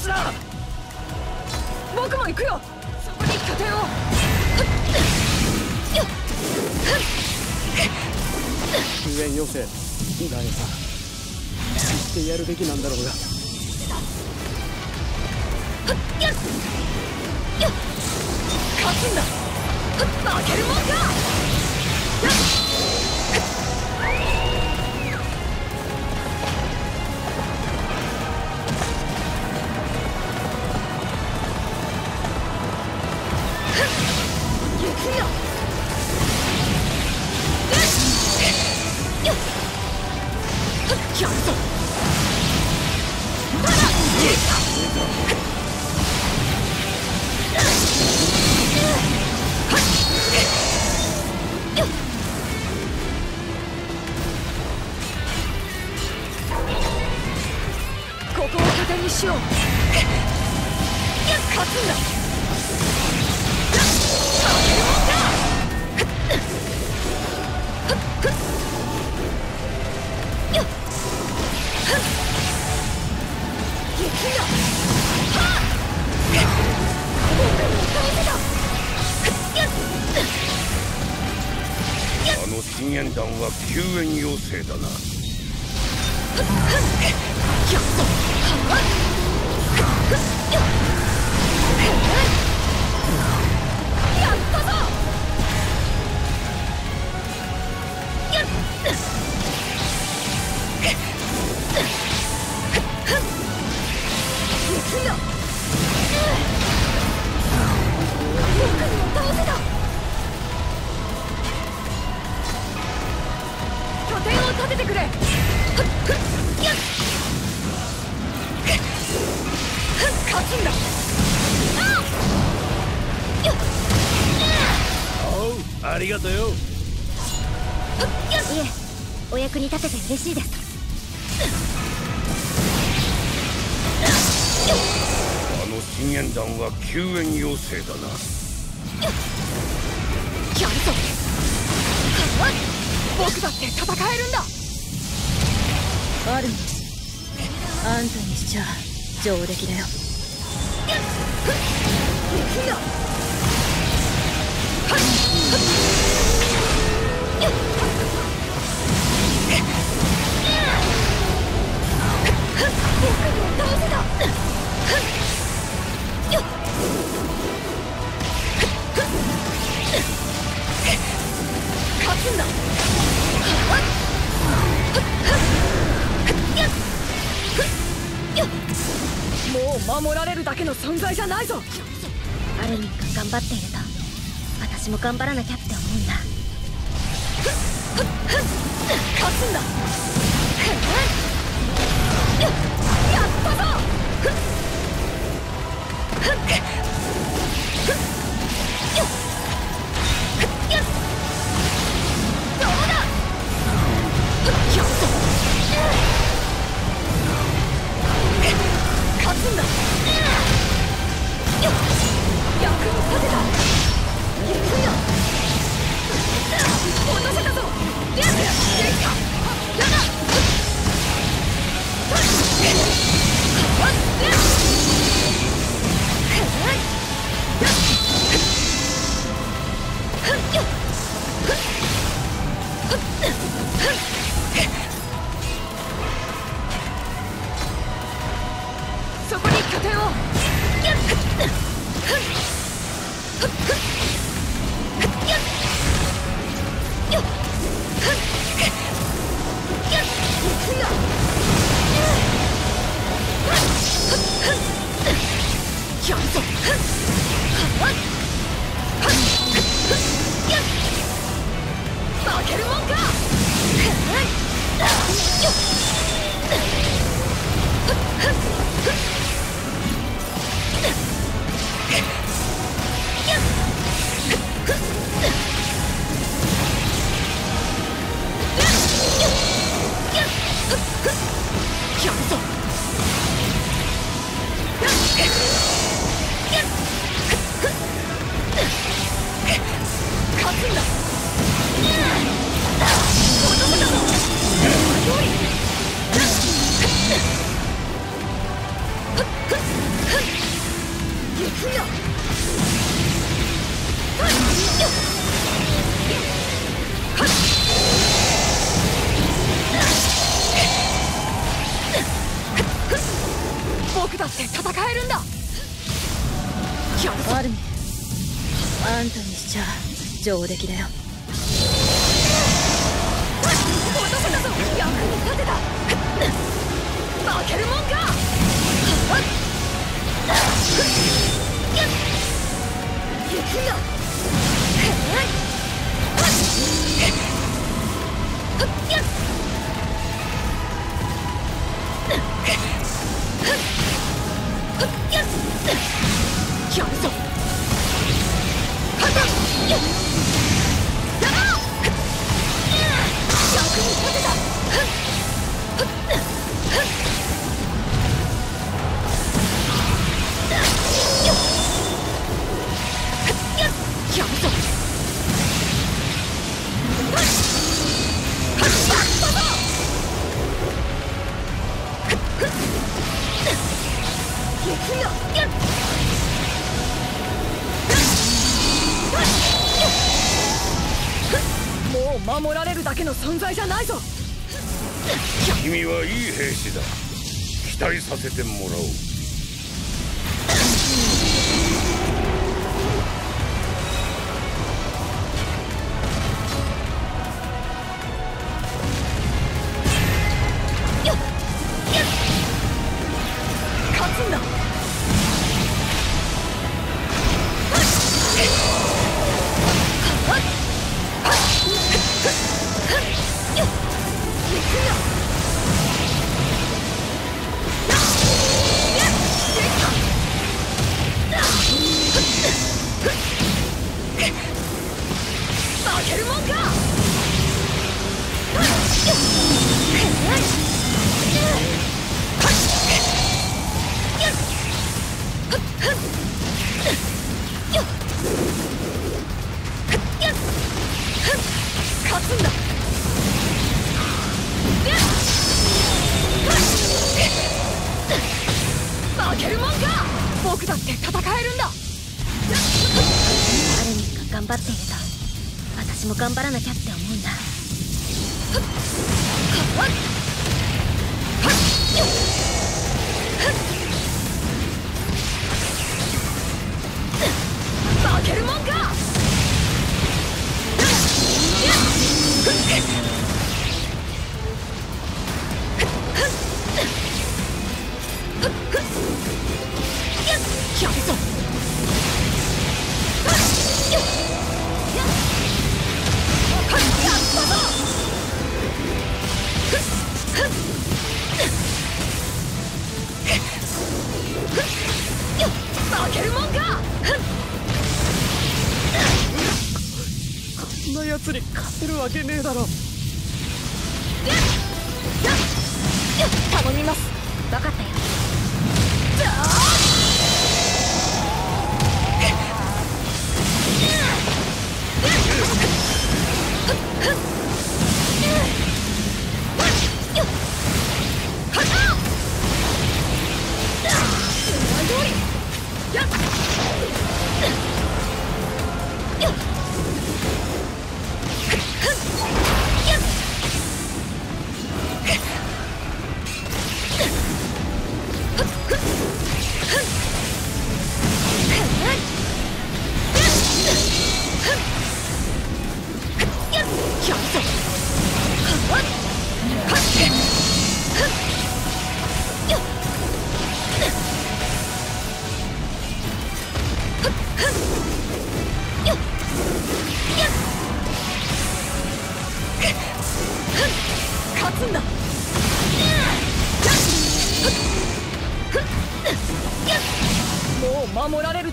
戦闘開始だ僕も行くよ。そこに拠点を。救援要請。だよさ言ってやるべきなんだろうが。勝つんだ。負けるもんかしよう。勝つんだ。救援要請だな。ありがとうよいえお役に立てて嬉しいですあの深淵団は救援要請だな。やるぞ。僕だって戦えるんだあるの。あんたにしちゃ上出来だよ。行くよもう守られるだけの存在じゃないぞ。アルミンが頑張っていると私も頑張らなきゃって思うんだ。勝つんだ Huh! えるんだ。やるぞ。アルミンあんたにしちゃ上出来だよ。落とせたぞ。役に立てた。負けるもんか。行くん存在じゃないぞ。君はいい兵士だ。期待させてもらおう。頑張らなきゃって思うんだ。わけねえだろ。勝つんだ。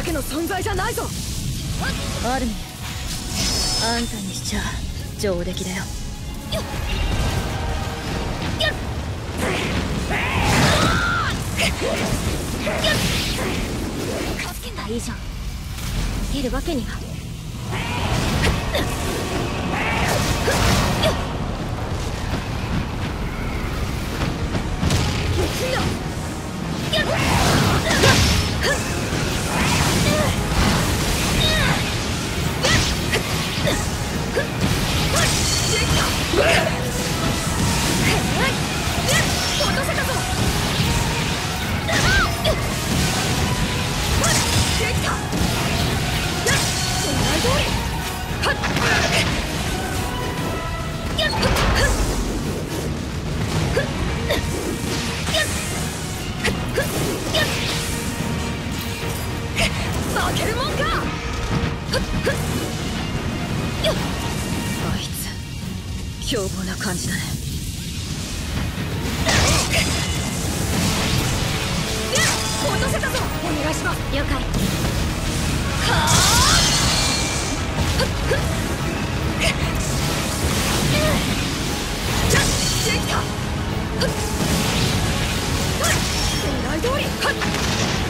だけの存在じゃないぞ。アルミンあんたにしちゃ上出来だよ。いいじゃん。いるわけには。落としね。おいできた。狙い通り。